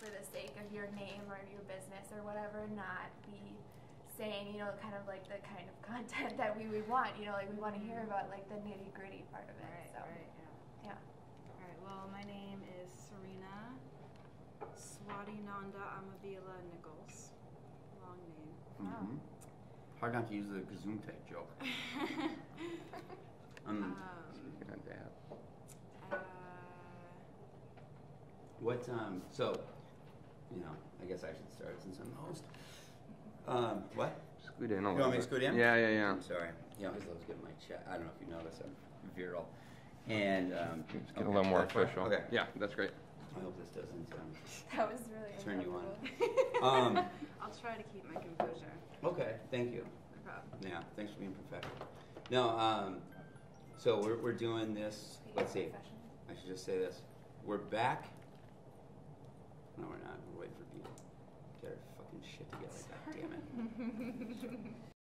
for the sake of your name or your business or whatever, not be saying, you know, kind of like the kind of content that we would want. You know, like we want to hear about like the nitty gritty part of it. Right, so right, yeah. yeah. All right, well, my name is Serena Swadinanda Amabila Nichols. Long name. Wow. Mhm. Hard not to use the Gesundheit joke. Um, um, Speaking uh, what, um, so, you know, I guess I should start since I'm the host. Um, what? Scoot in a little. You want me to scoot in? Yeah, yeah, yeah. I'm sorry. Yeah, I always love getting my chat. I don't know if you notice, I'm virile. And, um. Just get okay, a little more official. Okay. Yeah, that's great. I hope this doesn't, um, That was really Turn you on. uncomfortable. Um, I'll try to keep my composure. okay, thank you. No problem. Yeah, thanks for being professional. No, um, so we're, we're doing this, let's see, I should just say this. We're back. No, we're not. We're waiting for. Get our fucking shit together. God damn it.